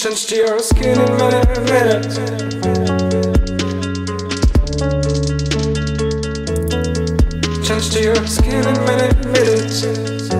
change to your skin in many minutes. Change to your skin in many minutes.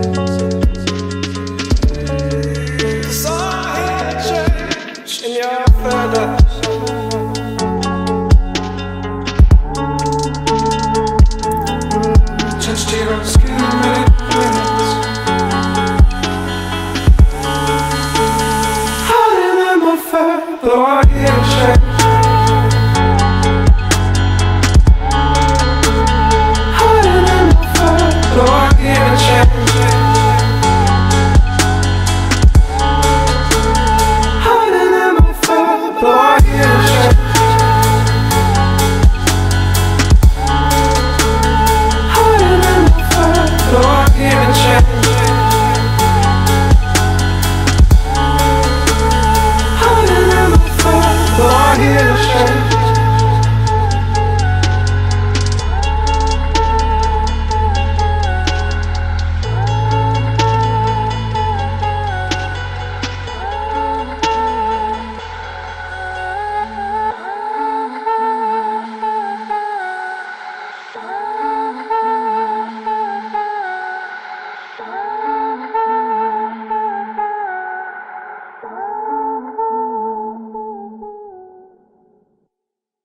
Lord, yes,